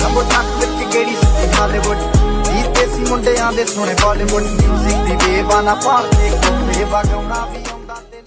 ਰੰਬੋ ਟੱਪ ਵਿੱਚ ਕਿਹੜੀ ਸੁੱਤੀ ਹਾਲੀਵੁੱਡ ਜੀਤੇ ਸੀ ਮੁੰਡਿਆਂ ਦੇ ਸੋਹਣੇ ਬਾਲੀਵੁੱਡ ਮਿਊਜ਼ਿਕ ਦੀ ਵੇਵਾਨਾ ਪਾਰ ਤੇ ਕੋਈ ਵੇਵਾ ਗਾਉਣਾ ਵੀ ਆਉਂਦਾ ਤੇ